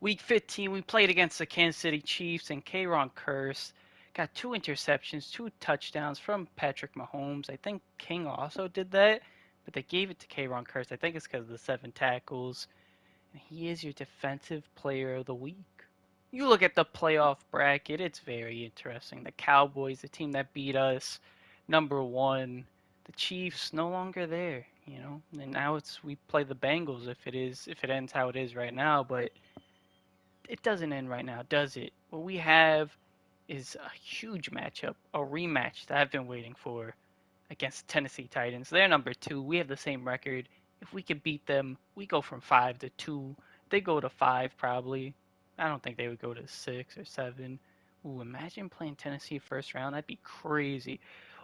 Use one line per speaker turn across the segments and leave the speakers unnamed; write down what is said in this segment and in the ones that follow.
Week 15, we played against the Kansas City Chiefs and Kayron Kearse. Got two interceptions, two touchdowns from Patrick Mahomes. I think King also did that, but they gave it to Kayron Kearse. I think it's because of the seven tackles. And he is your defensive player of the week. You look at the playoff bracket, it's very interesting. The Cowboys, the team that beat us, number one. The Chiefs no longer there, you know. And now it's we play the Bengals if it is if it ends how it is right now, but it doesn't end right now, does it? What we have is a huge matchup, a rematch that I've been waiting for against Tennessee Titans. They're number two. We have the same record. If we could beat them, we go from five to two. They go to five probably. I don't think they would go to six or seven. Ooh, imagine playing Tennessee first round. That'd be crazy.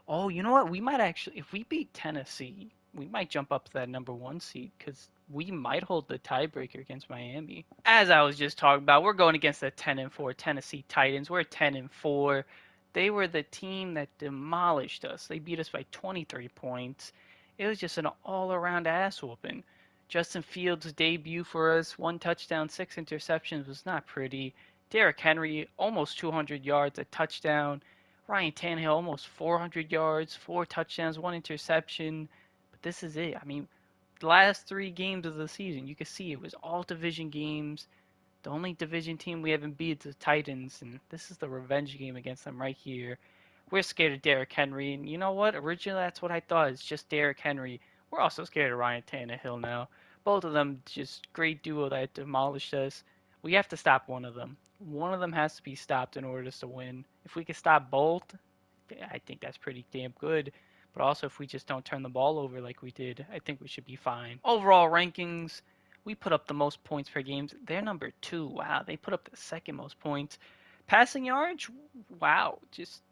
Oh, you know what? We might actually, if we beat Tennessee, we might jump up to that number one seed because we might hold the tiebreaker against Miami. As I was just talking about, we're going against the 10 and 4 Tennessee Titans. We're 10 and 4. They were the team that demolished us. They beat us by 23 points. It was just an all-around ass whooping. Justin Fields' debut for us, one touchdown, six interceptions, was not pretty. Derrick Henry, almost 200 yards, a touchdown. Ryan Tannehill, almost 400 yards, four touchdowns, one interception. But this is it. I mean, last three games of the season, you can see it was all division games. The only division team we haven't beat is the Titans, and this is the revenge game against them right here. We're scared of Derrick Henry, and you know what? Originally, that's what I thought. It's just Derrick Henry. We're also scared of Ryan Tannehill now. Both of them just great duo that demolished us. We have to stop one of them. One of them has to be stopped in order to win. If we can stop both, I think that's pretty damn good. But also, if we just don't turn the ball over like we did, I think we should be fine. Overall rankings, we put up the most points per game. They're number two. Wow, they put up the second most points. Passing yards, wow, just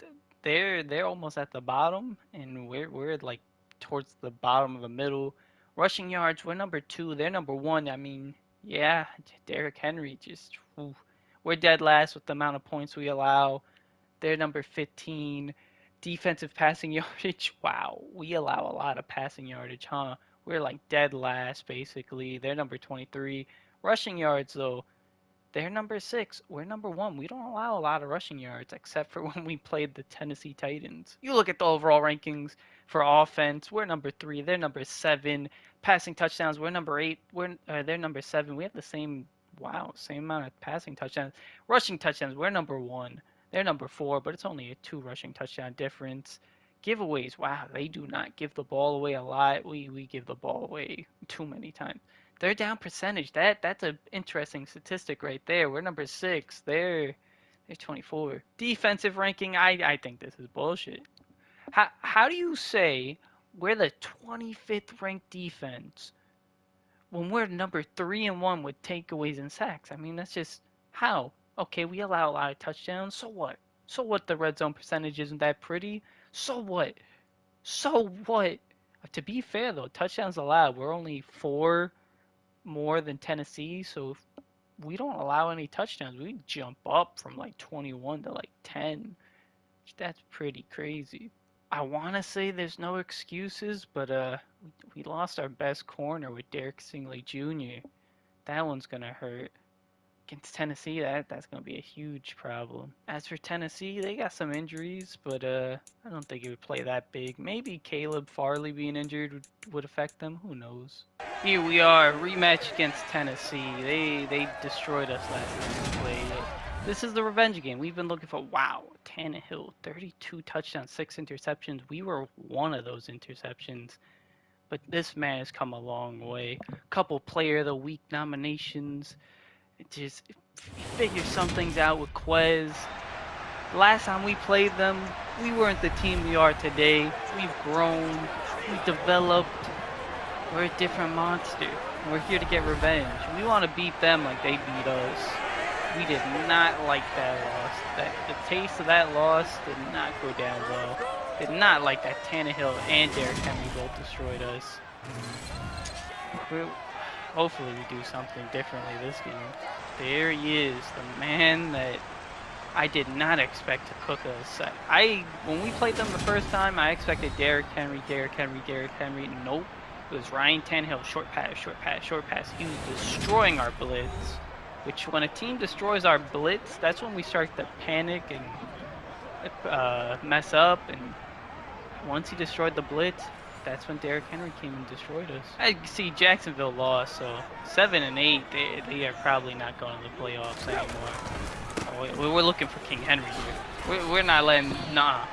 they're they're almost at the bottom, and we're we're like towards the bottom of the middle. Rushing yards, we're number two. They're number one. I mean, yeah, Derrick Henry just. Whew. We're dead last with the amount of points we allow. They're number 15 defensive passing yardage, wow, we allow a lot of passing yardage, huh? We're like dead last, basically. They're number 23. Rushing yards, though, they're number six. We're number one. We don't allow a lot of rushing yards, except for when we played the Tennessee Titans. You look at the overall rankings for offense. We're number three. They're number seven. Passing touchdowns. We're number eight. We're uh, they're number seven. We have the same wow, same amount of passing touchdowns. Rushing touchdowns. We're number one. They're number four, but it's only a two rushing touchdown difference. Giveaways, wow, they do not give the ball away a lot. We we give the ball away too many times. Their down percentage, that that's an interesting statistic right there. We're number six. They're they're 24. Defensive ranking, I I think this is bullshit. How how do you say we're the 25th ranked defense when we're number three and one with takeaways and sacks? I mean, that's just how Okay, we allow a lot of touchdowns. So what? So what? The red zone percentage isn't that pretty. So what? So what? To be fair though, touchdowns allowed. We're only four more than Tennessee, so if we don't allow any touchdowns. We jump up from like 21 to like 10. That's pretty crazy. I want to say there's no excuses, but uh, we lost our best corner with Derek Stingley Jr. That one's gonna hurt against Tennessee, that that's going to be a huge problem. As for Tennessee, they got some injuries, but uh, I don't think it would play that big. Maybe Caleb Farley being injured would, would affect them. Who knows? Here we are, rematch against Tennessee. They they destroyed us last time we played. This is the revenge game. We've been looking for, wow, Tannehill, 32 touchdowns, 6 interceptions. We were one of those interceptions. But this man has come a long way. Couple player of the week nominations just figure some things out with Quez. Last time we played them, we weren't the team we are today. We've grown, we've developed. We're a different monster. We're here to get revenge. We want to beat them like they beat us. We did not like that loss. That the taste of that loss did not go down well. Did not like that Tannehill and Derrick Henry both destroyed us. We're, hopefully we do something differently this game. There he is, the man that I did not expect to cook us. I when we played them the first time, I expected Derrick Henry, Derrick Henry, Derrick Henry. Nope. It was Ryan Tannehill, short pass, short pass, short pass. He was destroying our blitz. Which, when a team destroys our blitz, that's when we start to panic and uh, mess up. And once he destroyed the blitz, that's when Derrick Henry came and destroyed us. I see Jacksonville lost, so seven and eight, they, they are probably not going to the playoffs anymore. Oh, we're looking for King Henry here. We're, not letting, nah.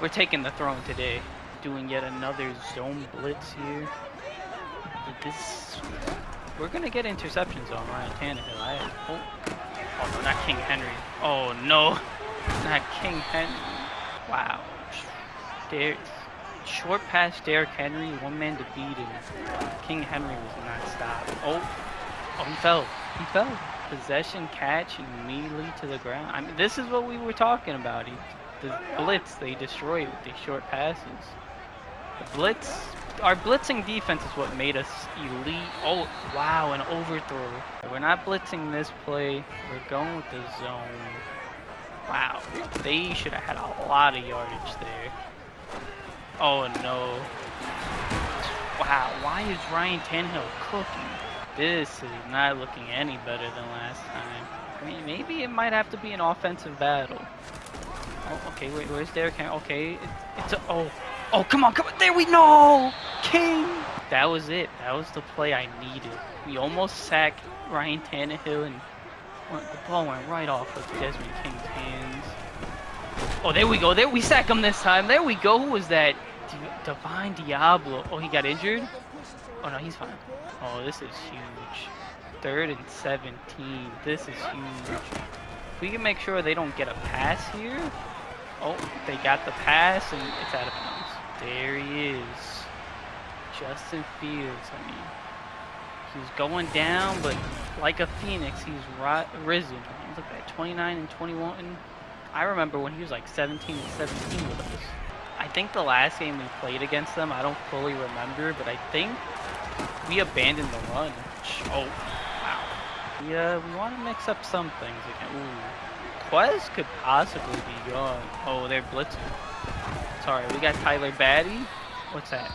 We're taking the throne today. Doing yet another zone blitz here. This, we're gonna get interceptions on Ryan Tannehill. I, oh, oh no, not King Henry. Oh no, not King Henry. Wow. There, short pass Derrick Henry, one man to beat, and King Henry was not stopped. Oh, oh, he fell. He fell. Possession catch immediately to the ground. I mean, this is what we were talking about. He, the blitz they destroyed with these short passes. The blitz, our blitzing defense is what made us elite. Oh, wow, an overthrow. We're not blitzing this play. We're going with the zone. Wow, they should have had a lot of yardage there. Oh no. Wow, why is Ryan Tannehill cooking? This is not looking any better than last time. I mean, maybe it might have to be an offensive battle. Oh, okay, wait, where's Derrick Henry? Okay, it's, it's a, oh, oh, come on, come on, there we know! King! That was it, that was the play I needed. We almost sacked Ryan Tannehill and went, the ball went right off of Desmond King's hands. Oh, there we go, there, we sack him this time, there we go, who was that? Divine Deablo. Oh, he got injured? Oh no, he's fine. Oh, this is huge. Third and 17, this is huge. If we can make sure they don't get a pass here, Oh, they got the pass and it's out of bounds. There he is. Justin Fields. I mean, he's going down, but like a phoenix, he's ri risen. I mean, look at that, 29 and 21. I remember when he was like 17 and 17 with us. I think the last game we played against them, I don't fully remember, but I think we abandoned the run. Oh, wow. Yeah, we want to mix up some things again. Ooh. Quez could possibly be gone. Oh, they're blitzing. Sorry, we got Tyler Badie. What's that?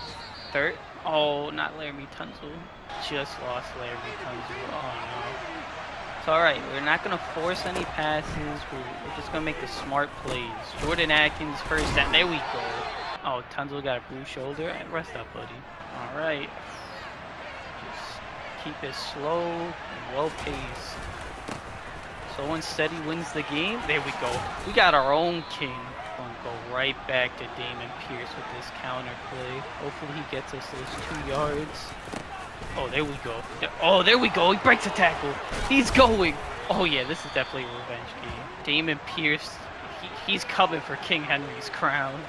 Third? Oh, not Laremy Tunsil. Just lost Laremy Tunsil. Oh no. It's alright. We're not going to force any passes. We're, we're just going to make the smart plays. Jordan Akins first down. There we go. Oh, Tunsil got a bruised shoulder. Rest up, buddy. Alright. Just keep it slow and well paced. So instead he wins the game. There we go. We got our own king. Gonna go right back to Dameon Pierce with this counter play. Hopefully he gets us those two yards. Oh, there we go. Oh, there we go. He breaks a tackle. He's going. Oh yeah, this is definitely a revenge game. Dameon Pierce, he, he's coming for King Henry's crown.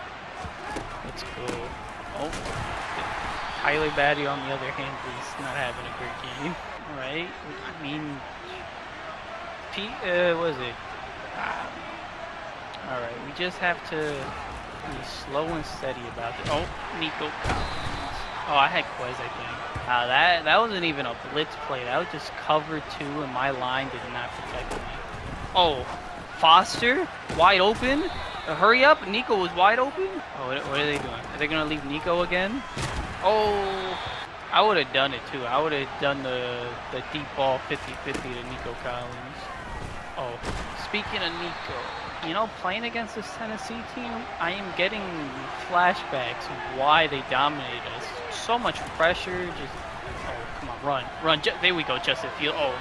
Let's go. Oh, Tyler Badie on the other hand is not having a great game. Right? I mean, P, uh, what is it? Ah. Alright, we just have to be slow and steady about it. Oh, Nico Collins. Oh, I had Quez, I think. Uh, that, that wasn't even a blitz play. That was just cover two, and my line did not protect me. Oh, Foster, wide open. Uh, hurry up, Nico was wide open. Oh, what, what are they doing? Are they going to leave Nico again? Oh, I would have done it too. I would have done the, the deep ball 50-50 to Nico Collins. Oh, speaking of Nico, you know, playing against this Tennessee team, I am getting flashbacks of why they dominated us. So much pressure, just, oh, come on, run, run, there we go, Justin Field. Oh,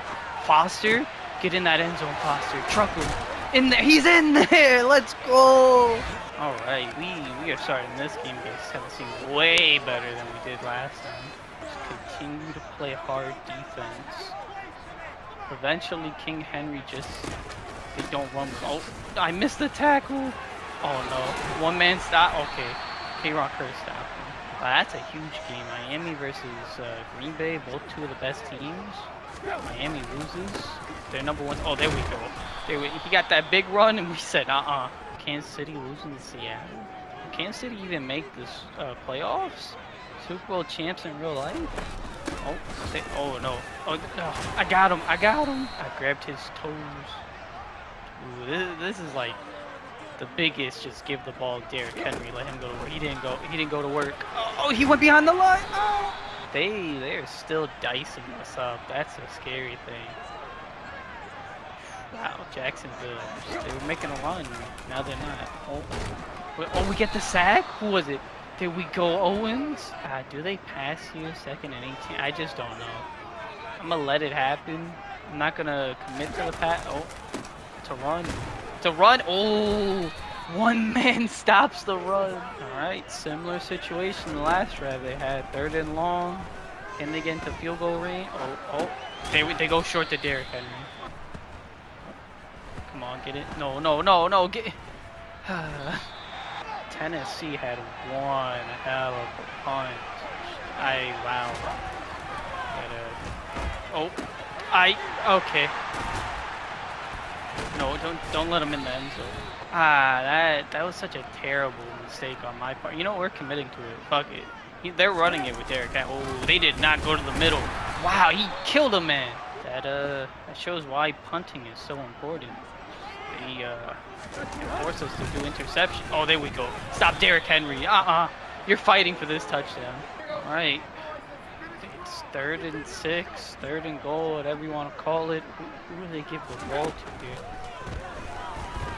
Foster, get in that end zone, Foster, truck him, in there, he's in there, let's go! Alright, we, we are starting this game against Tennessee way better than we did last time. Just continue to play hard defense. Eventually, King Henry just they don't run. Oh, I missed the tackle. Oh no, one man stop. Okay, K Rock him. Wow, that's a huge game. Miami versus uh, Green Bay, both two of the best teams. Miami loses. They're number one. Oh, there we go. There we, he got that big run, and we said, uh-uh. Kansas City losing to Seattle. Kansas City even make this uh, playoffs? Super Bowl champs in real life? Oh, oh no. Oh, no. I got him. I got him. I grabbed his toes. Ooh, this, this is like the biggest. Just give the ball Derrick Henry. Let him go to work. He didn't go. He didn't go to work. Oh, oh he went behind the line. Oh. They they're still dicing us up. That's a scary thing. Wow, Jacksonville. They were making a run. Now they're not. Oh, oh we get the sack? Who was it? Did we go Owens? Uh, do they pass you second and 18? I just don't know. I'm gonna let it happen. I'm not gonna commit to the pass. Oh, to run. To run. Oh, one man stops the run. All right, similar situation the last drive they had. Third and long. Can they get into field goal range? Oh, oh. They, they go short to Derrick Henry. Come on, get it. No, no, no, no. Get. Tennessee had one hell of a punch. I wow. oh, I okay. No, don't don't let him in the end zone. Ah, that that was such a terrible mistake on my part. You know we're committing to it. Fuck it. He, they're running it with Derrick. Oh, they did not go to the middle. Wow, he killed a man. That uh, that shows why punting is so important. They uh, force us to do interception. Oh, there we go. Stop Derrick Henry. Uh-uh. You're fighting for this touchdown. All right. Third and six, third and goal, whatever you want to call it. Who, who do they give the ball to here?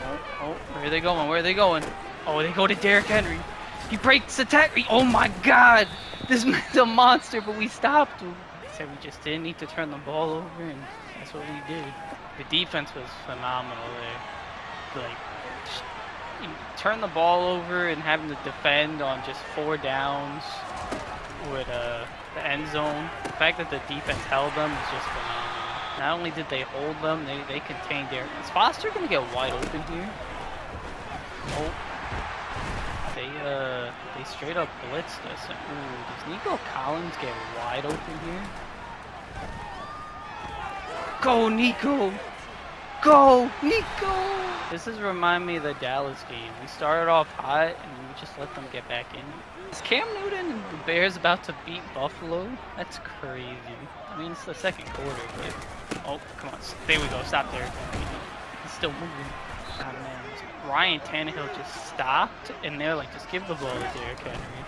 Oh, oh, where are they going? Where are they going? Oh, they go to Derrick Henry. He breaks the tackle. Oh my God! This man's a monster, but we stopped him. I said we just didn't need to turn the ball over, and that's what we did. The defense was phenomenal there. Like, turn the ball over and having to defend on just four downs with uh, the end zone. The fact that the defense held them is just phenomenal. Not only did they hold them, they, they contained their... Is Foster going to get wide open here? Oh. They, uh, they straight up blitzed us. Ooh, does Nico Collins get wide open here? Go, Nico! Go, Nico! This is remind me of the Dallas game. We started off hot and we just let them get back in. Is Cam Newton and the Bears about to beat Buffalo? That's crazy. I mean, it's the second quarter, but... Oh, come on. There we go. Stop there. He's still moving. Oh, man. Ryan Tannehill just stopped, and they're like, just give the ball to Derrick Henry.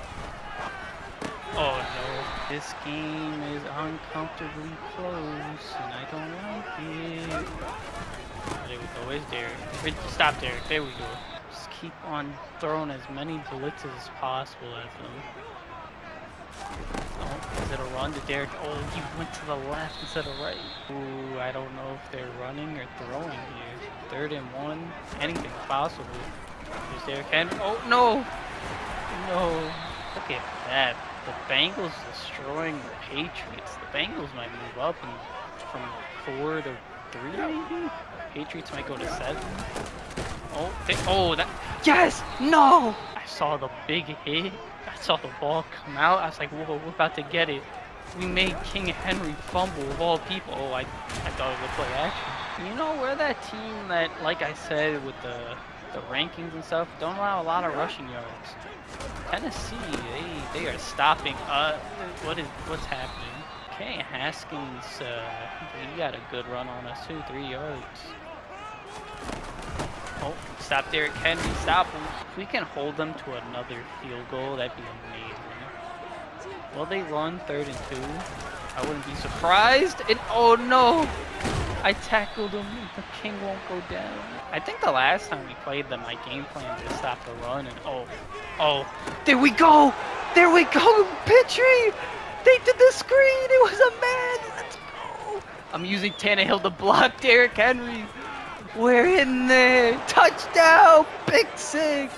Oh no, this game is uncomfortably close, and I don't like it. There we go, where's Derrick? Stop Derrick, there we go. Just keep on throwing as many blitzes as possible at them. Oh, is it a run to Derrick? Oh, he went to the left instead of right. Ooh, I don't know if they're running or throwing here. Third and one, anything's possible. There's Derrick Henry. Oh, no! No. Look at that the Bengals destroying the Patriots. The Bengals might move up and from four to three, maybe. Patriots might go to seven. Oh, they, oh, that yes, no! I saw the big hit. I saw the ball come out. I was like, whoa, we're about to get it. We made King Henry fumble of all people. Oh, I, I thought it would play action. You know, we're that team that, like I said, with the the rankings and stuff, don't allow a lot of rushing yards. Tennessee, they they are stopping. Uh, what is what's happening? Okay, Haskins, uh, he got a good run on us too, three yards. Oh, stop Derrick Henry, stop him. If we can hold them to another field goal, that'd be amazing. Will they run third and two? I wouldn't be surprised. And oh no! I tackled him. The king won't go down. I think the last time we played them, my game plan just stopped the run and oh, oh, there we go! There we go, Petrie! They did the screen. It was a man. Let's go. I'm using Tannehill to block Derrick Henry. We're in there. Touchdown. Big six.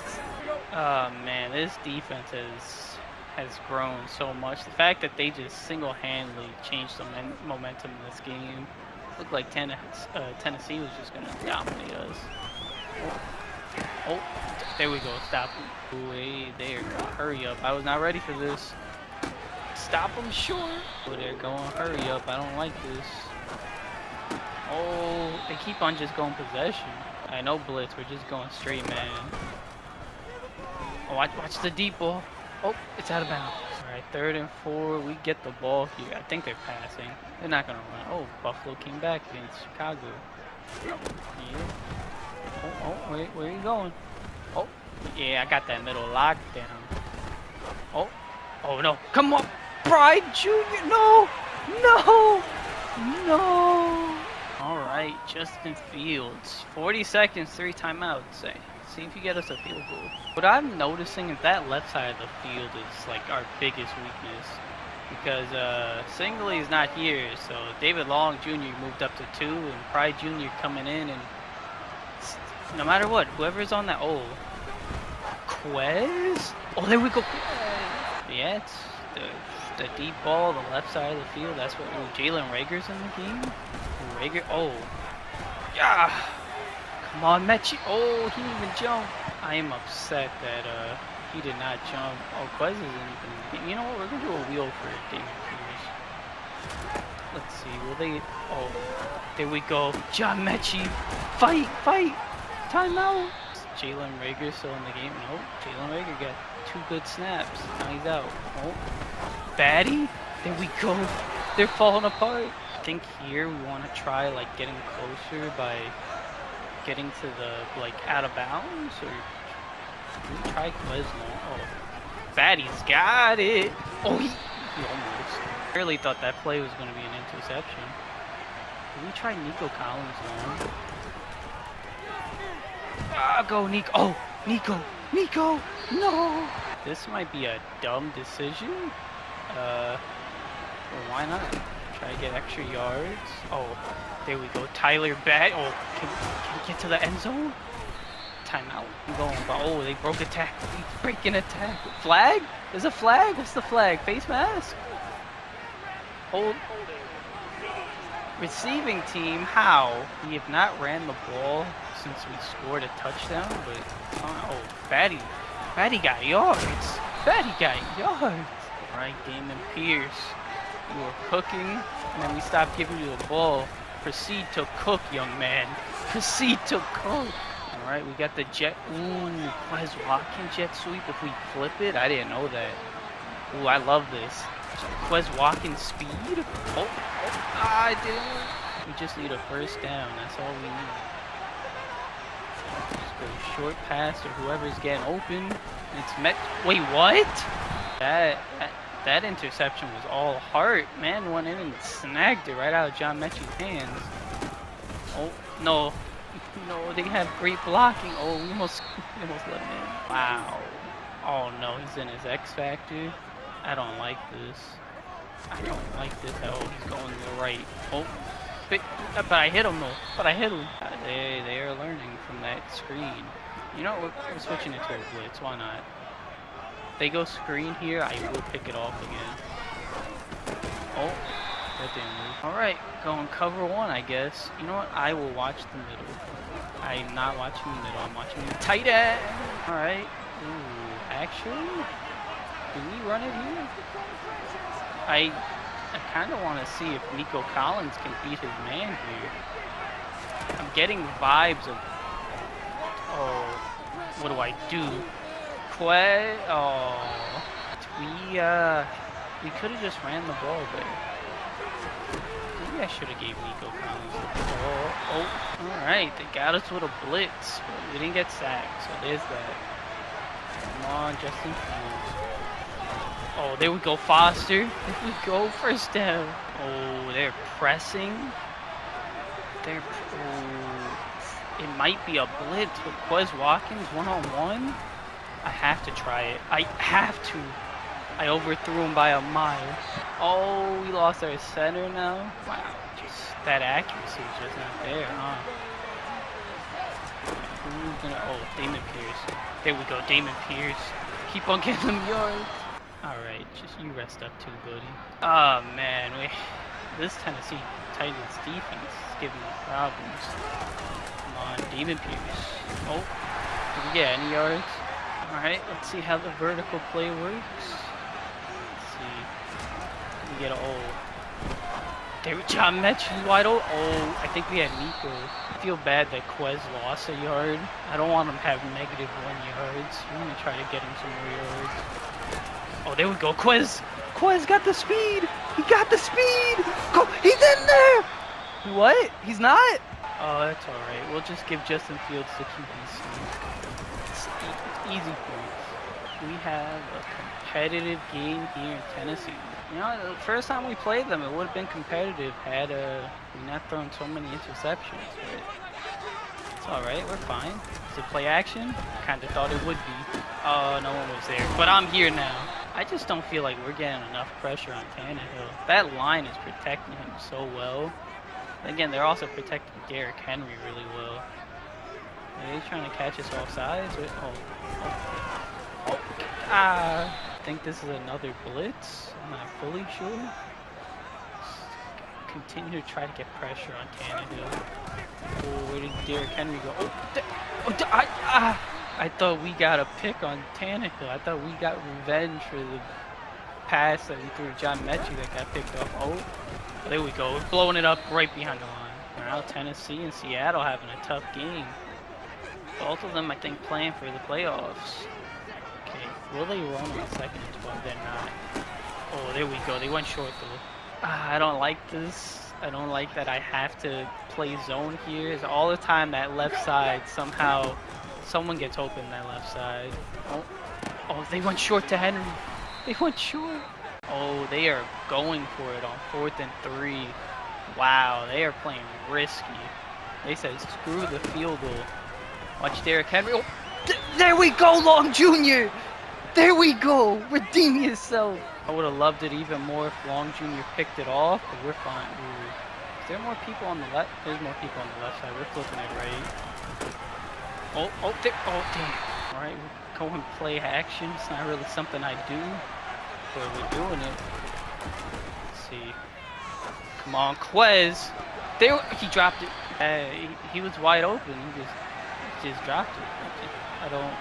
Oh man, this defense has has grown so much. The fact that they just single-handedly changed the momentum in this game Looked like ten uh, Tennessee was just gonna dominate us. Oh. oh, there we go. Stop him. Way there. Hurry up. I was not ready for this. Stop him short. Oh, they're going. Hurry up. I don't like this. Oh, they keep on just going possession. I know blitz. We're just going straight man. Oh, watch, watch the deep ball. Oh, it's out of bounds. Alright, third and four. We get the ball here. I think they're passing. They're not going to run. Oh, Buffalo came back against Chicago. Yeah. Oh, oh, wait, where are you going? Oh, yeah, I got that middle locked down. Oh, oh no. Come on, Pride Jr. No, no, no. All right, Justin Fields. 40 seconds, three timeouts. See if you get us a field goal. What I'm noticing is that left side of the field is like our biggest weakness because uh, Stingley is not here. So David Long Jr. moved up to two, and Pride Jr. coming in, and no matter what, whoever's on that, oh, Quez. Oh, there we go. Yeah, it's the, the deep ball, the left side of the field. That's what. Jalen Reagor's in the game. Reagor. Oh, yeah. Come on, Metchie. Oh, he didn't even jump. I am upset that uh he did not jump. Oh, Quez isn't even. You know what? We're gonna do a wheel for Dameon Pierce. Let's see. Will they? Oh, there we go. John Metchie. Fight, fight. Timeout. Jalen Reagor still in the game? Nope. Jalen Reagor got two good snaps. Now he's out. Oh. Badie? There we go. They're falling apart. I think here we want to try like getting closer by getting to the like out of bounds or we try Quizno? Oh. Badie's got it. Oh he, he almost. I really thought that play was going to be an interception. Can we try Nico Collins long? Ah, go Nico. Oh, Nico. Nico. No. This might be a dumb decision. Uh, well, why not? Try to get extra yards. Oh, there we go. Tyler Bat. Oh, can, can he get to the end zone? Timeout. I'm going, but oh, they broke a tackle. Breaking a. Flag? There's a flag. What's the flag? Face mask? Hold. Receiving team, how? We have not ran the ball since we scored a touchdown, but, uh, oh, fatty. 38 yards. 38 yards. Right, Dameon Pierce. You were cooking, and then we stopped giving you the ball. Proceed to cook, young man. Proceed to cook. All right, we got the jet. Ooh, Quez Watkins jet sweep. If we flip it, I didn't know that. Ooh, I love this. Quez walking speed. Oh, oh, ah, I did. We just need a first down. That's all we need. Go short pass to whoever's getting open. It's met. Wait, what? That, that that interception was all heart. Man went in and snagged it right out of John Metchie's hands. Oh no, no, they have great blocking. Oh, we almost, we almost let him in. Wow. Oh no, he's in his X Factor. I don't like this. I don't like this all. He's going to the right. Oh, but, but I hit him though. But I hit him. They, they are learning from that screen. You know, we're, we're switching it to a blitz. Why not? They go screen here, I will pick it off again. Oh, that didn't move. Alright, going cover one, I guess. You know what? I will watch the middle. I'm not watching the middle, I'm watching the tight end. Alright. Ooh, actually, do we run it here? I I kind of want to see if Nico Collins can beat his man here. Getting vibes of, oh, what do I do? Quay, oh, we, uh, we could have just ran the ball there. Maybe I should have gave Nico Collins the ball. Oh, alright, they got us with a blitz, but we didn't get sacked, so there's that. Come on, Justin Fields. Oh, there we go, Foster. There we go, first down. Oh, they're pressing. They're, oh, it might be a blitz with Quez Watkins one-on-one. -on -one. I have to try it. I have to. I overthrew him by a mile. Oh, we lost our center now. Wow, just that accuracy is just not there, huh? Who's gonna? Oh, Dameon Pierce. There we go, Dameon Pierce. Keep on getting them yards. Alright, just you rest up too, buddy. Oh man, we this Tennessee Titans defense is giving me problems. On, Dameon Pierce. Oh, did we get any yards? Alright, let's see how the vertical play works. Let's see. Can we get a oh. There John Metch is wide open. Oh, I think we had Nico. I feel bad that Quez lost a yard. I don't want him to have negative one yards. We're gonna try to get him some more yards. Oh, there we go. Quez. Quez got the speed. He got the speed. He's in there. What? He's not? Oh, that's all right. We'll just give Justin Fields the QB. It's easy points. we have a competitive game here in Tennessee. You know, the first time we played them, it would have been competitive had uh, we not thrown so many interceptions. But it's all right, we're fine. Is it play action? Kind of thought it would be. Oh, no one was there. But I'm here now. I just don't feel like we're getting enough pressure on Tannehill. That line is protecting him so well. Again, they're also protecting Derrick Henry really well. Are they trying to catch us off sides? Oh, oh, oh, ah. I think this is another blitz. I'm not fully sure. Continue to try to get pressure on Tannehill. Oh, where did Derrick Henry go? Oh, oh I, ah. I thought we got a pick on Tannehill. I thought we got revenge for the pass that we threw to John Metchie that got picked off. Oh, there we go. We're blowing it up right behind the line. Now Tennessee and Seattle having a tough game. Both of them, I think, playing for the playoffs. Okay, will they run on second and 12? They're not. Oh, there we go. They went short, though. Ah, I don't like this. I don't like that I have to play zone here. All the time that left side somehow someone gets open that left side. Oh, oh, they went short to Henry. They went short. Oh, they are going for it on fourth and three. Wow, they are playing risky. They said screw the field goal. Watch Derrick Henry. Oh, th there we go, Long Jr. There we go. Redeem yourself. I would have loved it even more if Long Jr. picked it off, but we're fine. Ooh. Is there more people on the left? There's more people on the left side. We're flipping it right. Oh, oh, there. Oh, damn. All right, we're going play action. It's not really something I do, but we're doing it. Let's see. Come on, Quez. There, he dropped it. Uh, he, he, was wide open. He just, just dropped it. I don't.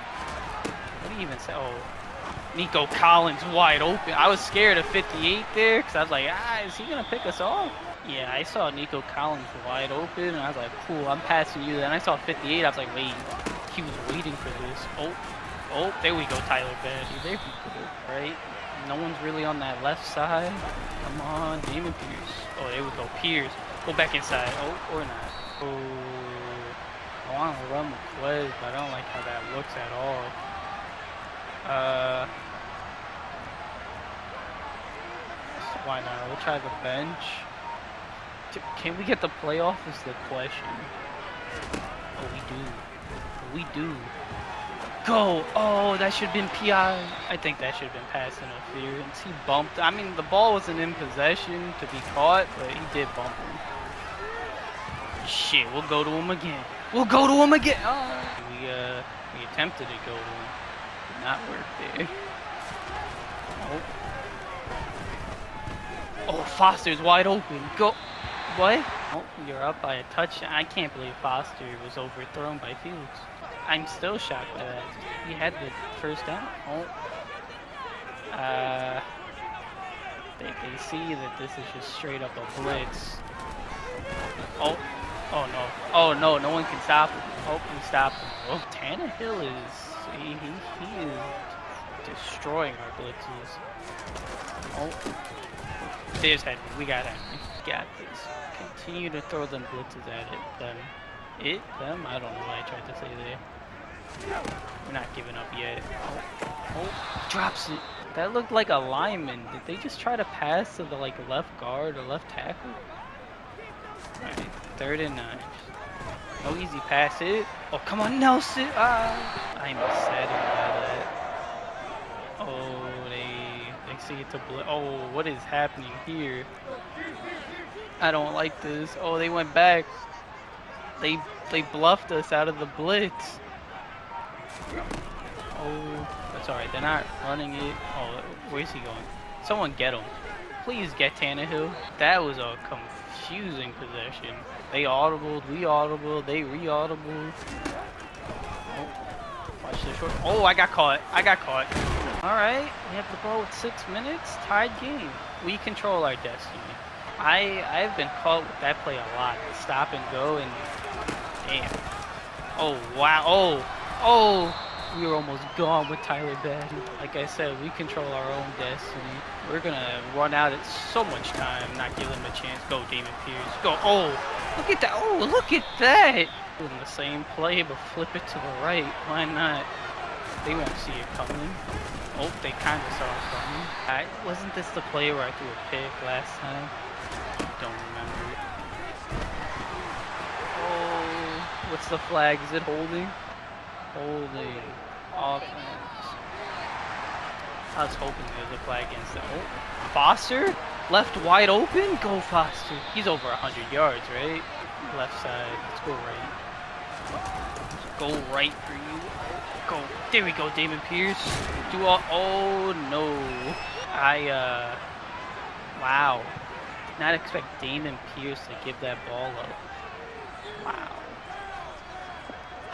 What do you even say? Oh, Nico Collins wide open. I was scared of 58 there because I was like, ah, is he gonna pick us off? Yeah, I saw Nico Collins wide open, and I was like, cool, I'm passing you. Then I saw 58. I was like, wait, he was waiting for this. Oh, oh, there we go, Tyler Badie. There we go. Right. No one's really on that left side. Come on, Dameon Pierce. Oh, there we go, Pierce. Go back inside. Oh, or not. Oh, I want to run with Quez, but I don't like how that looks at all. Uh, why not? We'll try the bench. Can we get the playoff is the question. Oh, we do. We do. Go! Oh, that should have been PI. I think that should have been pass interference. He bumped. I mean, the ball wasn't in possession to be caught, but he did bump him. Shit, we'll go to him again. We'll go to him again. Oh. We uh, we attempted to go to him. Did not work there. Oh. Oh, Foster's wide open. Go. What? Oh, you're up by a touch. I can't believe Foster was overthrown by Fields. I'm still shocked by that. He had the first down. Oh. Uh, they, they see that this is just straight up a blitz. Oh. Oh no. Oh no, no one can stop him. Oh, he stop him. Oh, Tannehill is, he, he, he is destroying our blitzes. Oh. There's Henry. We got Henry. Got this. Continue to throw them blitzes at it. Them. It? Them? I don't know why I tried to say there. We're not giving up yet. Oh, oh, drops it. That looked like a lineman. Did they just try to pass to the like left guard or left tackle? Third and nine. No easy pass it. Oh, come on, Nelson. Ah, I'm saddened by that. Oh, they they see it's a blitz. Oh, what is happening here? I don't like this. Oh, they went back. They they bluffed us out of the blitz. Oh, that's alright. They're not running it. Oh, where's he going? Someone get him. Please get Tannehill. That was a confusing possession. They audibled, we audible, they re-audibled. Oh, watch the short. Oh, I got caught. I got caught. Alright, we have the ball with six minutes. Tied game. We control our destiny. I, I've been caught with that play a lot. Stop and go and... Damn. Oh, wow. Oh, oh we were almost gone with Tyler Badie. Like I said, we control our own destiny. We're gonna run out at so much time, not give them a chance. Go, Dameon Pierce. Go. Oh, look at that. Oh, look at that. Doing the same play, but flip it to the right. Why not? They won't see it coming. Oh, they kind of saw it coming. I, wasn't this the play where I threw a pick last time? Don't remember. Oh, what's the flag? Is it holding? Holding. Offense. I was hoping there was a flag against that. Oh, Foster? Left wide open? Go Foster. He's over 100 yards, right? Left side. Let's go right. Go right for you. Go. There we go, Dameon Pierce. Do all. Oh, no. I, uh. Wow. Not expect Dameon Pierce to give that ball up. Wow.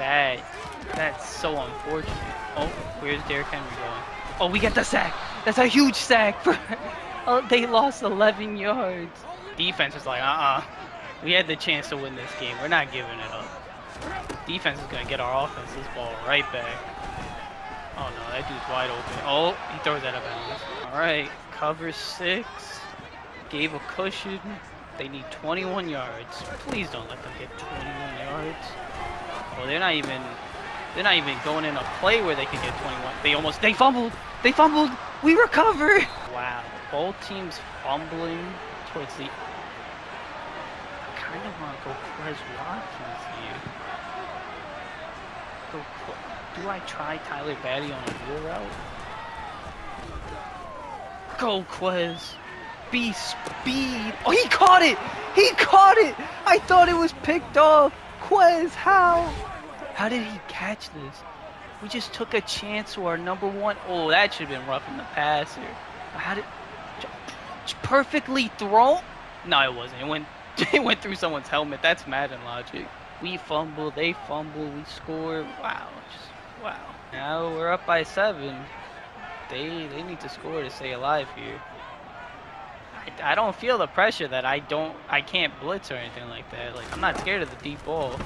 That. That's so unfortunate. Oh, where's Derrick Henry going? Oh, we get the sack. That's a huge sack. For, oh, they lost 11 yards. Defense is like, uh-uh. We had the chance to win this game. We're not giving it up. Defense is going to get our offense this ball right back. Oh, no, that dude's wide open. Oh, he throws that up. All right, cover six. Gave a cushion. They need 21 yards. Please don't let them get 21 yards. Well, they're not even they're not even going in a play where they can get 21. They almost, they fumbled. They fumbled. We recover. Wow. Both teams fumbling towards the. I kind of want to go Quez Watkins here. Go. Do I try Tyler Badie on a wheel route? Go Quez. Be speed. Oh, he caught it. He caught it. I thought it was picked off. Quez, how? How did he catch this? We just took a chance to our number one. Oh, that should have been rough in the passer. How did perfectly thrown? No, it wasn't. It went it went through someone's helmet. That's Madden logic. We fumble, they fumble, we score. Wow, just wow. Now we're up by seven. They they need to score to stay alive here. I, I don't feel the pressure that I don't I can't blitz or anything like that. Like I'm not scared of the deep ball.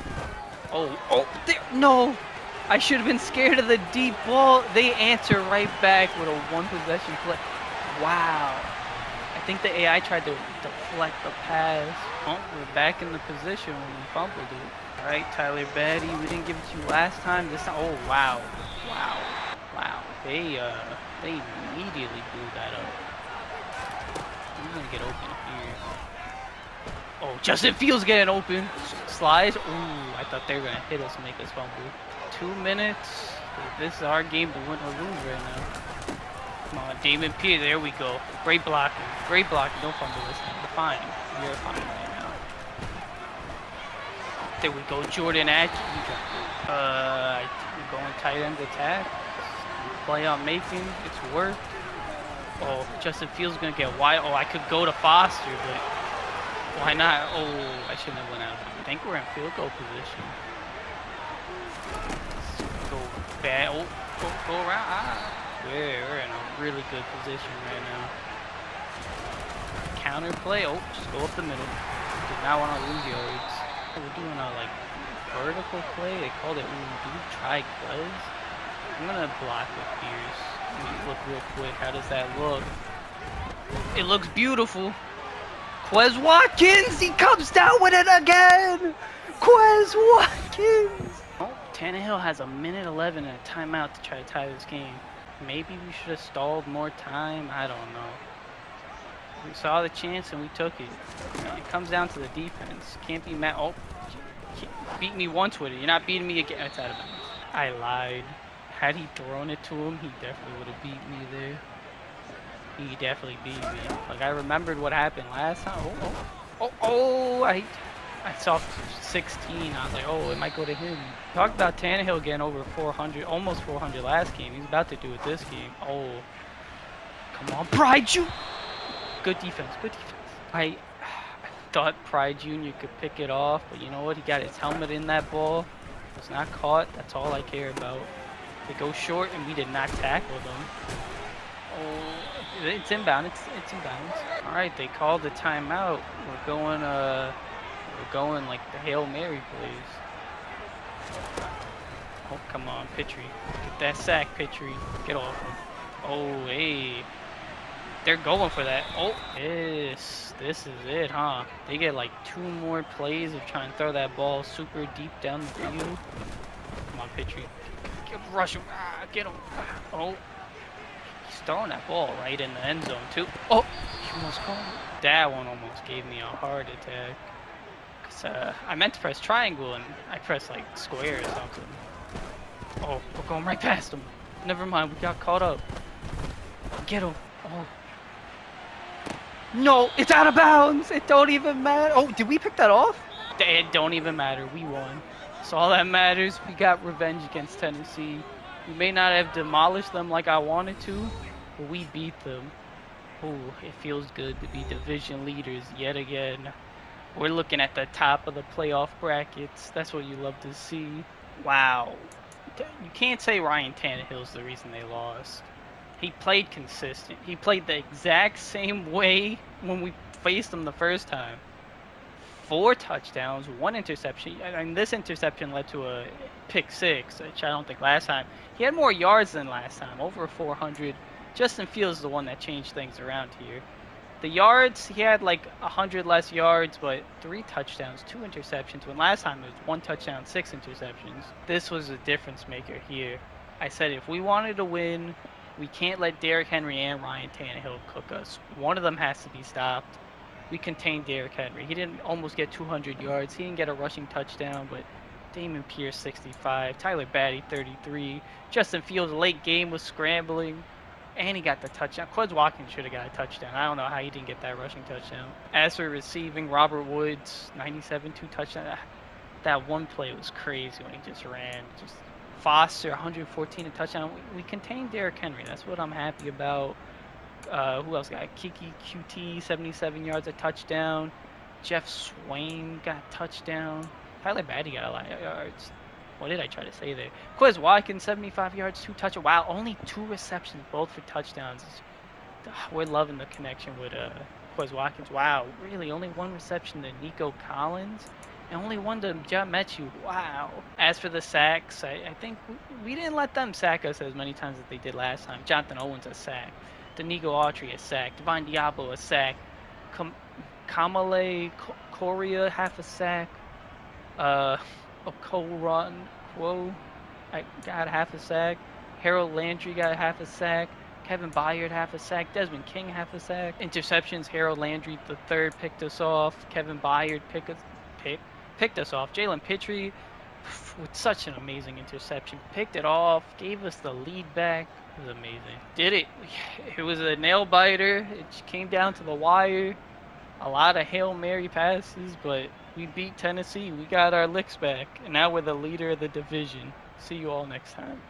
Oh, oh, there, no. I should have been scared of the deep ball. They answer right back with a one possession play. Wow. I think the AI tried to deflect the pass. Oh, we're back in the position when we fumbled it. All right, Tyler Badie, we didn't give it to you last time. This time, oh, wow. Wow. Wow. They, uh, they immediately blew that up. Gonna get open here. Oh, Justin Fields getting open. Slides. Ooh, I thought they were to hit us and make us fumble. Two minutes. This is our game to win or lose right now. Come on, Dameon Pierce. There we go. Great blocking. Great blocking. Don't fumble this time. You're fine. You're fine right now. There we go. Jordan Akins. Uh, going tight end attack. Play I'm making. It's worked. Oh, Justin Fields going to get wide. Oh, I could go to Foster, but why not? Oh, I shouldn't have went out. I think we're in field goal position. Let's go back. Oh, go, go around. Ah, we're, we're in a really good position right now. Counter play. Oh, just go up the middle. Did not want to lose yards. We're doing a like vertical play. They called it. Ooh, do we try Quez? I'm gonna block with Pierce. Look real quick. How does that look? It looks beautiful. Quez Watkins, he comes down with it again! Quez Watkins! Oh, Tannehill has a minute 11 and a timeout to try to tie this game. Maybe we should have stalled more time, I don't know. We saw the chance and we took it. It comes down to the defense. Can't be mad. Oh, beat me once with it. You're not beating me again. It's out of bounds. I lied. Had he thrown it to him, he definitely would have beat me there. He definitely beat me. Like I remembered what happened last time. Oh, oh, oh, oh I, I saw 16. I was like, oh, it might go to him. Talked about Tannehill getting over 400, almost 400 last game. He's about to do it this game. Oh, come on, Pride Jr. Good defense, good defense. I, I thought Pride Jr. could pick it off, but you know what? He got his helmet in that ball. It's not caught. That's all I care about. They go short, and we did not tackle them. Oh, it's inbound. It's it's inbound. All right, they called the timeout. We're going uh, we're going like the hail mary plays. Oh come on, Pittry, get that sack, Pittry. Get off him. Oh hey, they're going for that. Oh, this this is it, huh? They get like two more plays of trying to throw that ball super deep down the field. Come on, Rush him. Ah, get him. Oh. He's throwing that ball right in the end zone, too. Oh, he almost caught it. That one almost gave me a heart attack. Cause, uh, I meant to press triangle and I pressed like square or something. Oh, we're going right past him. Never mind, we got caught up. Get him. Oh. No, it's out of bounds. It don't even matter. Oh, did we pick that off? It don't even matter. We won. So all that matters, we got revenge against Tennessee. We may not have demolished them like I wanted to, but we beat them. Ooh, it feels good to be division leaders yet again. We're looking at the top of the playoff brackets. That's what you love to see. Wow. You can't say Ryan Tannehill's the reason they lost. He played consistent. He played the exact same way when we faced him the first time. Four touchdowns, one interception. I mean, this interception led to a pick six, which I don't think last time. He had more yards than last time, over 400. Justin Fields is the one that changed things around here. The yards, he had like 100 less yards, but three touchdowns, two interceptions. When last time it was one touchdown, six interceptions. This was a difference maker here. I said if we wanted to win, we can't let Derrick Henry and Ryan Tannehill cook us. One of them has to be stopped. We contained Derrick Henry. He didn't almost get 200 yards. He didn't get a rushing touchdown, but Dameon Pierce 65, Tyler Badie 33. Justin Fields late game was scrambling, and he got the touchdown. Quez Watkins should have got a touchdown. I don't know how he didn't get that rushing touchdown. As for receiving, Robert Woods 97, two touchdowns. Ah, that one play was crazy when he just ran. Just Foster, 114 a touchdown. We, we contained Derrick Henry. That's what I'm happy about. Uh, who else got Keke Coutee, 77 yards, a touchdown. Jeff Swain got touchdown. Tyler Badie got a lot of yards. What did I try to say there? Quez Watkins, 75 yards, two touchdowns. Wow, only two receptions, both for touchdowns. We're loving the connection with uh, Quez Watkins. Wow, really, only one reception to Nico Collins and only one to John Metchie. Wow. As for the sacks, I, I think we, we, didn't let them sack us as many times as they did last time. Jonathan Owens a sack. Denico Autry a sack. Divine Deablo a sack. Kam- Kamale Korea half a sack. Uh, Okoron Quo I got half a sack. Harold Landry got half a sack. Kevin Byard half a sack. Desmond King half a sack. Interceptions. Harold Landry the third picked us off. Kevin Byard picked us pick picked us off. Jalen Pitre with such an amazing interception, picked it off, gave us the lead back. It was amazing. Did it? It was a nail biter. It came down to the wire. A lot of hail mary passes, but we beat Tennessee. We got our licks back, and now we're the leader of the division. See you all next time.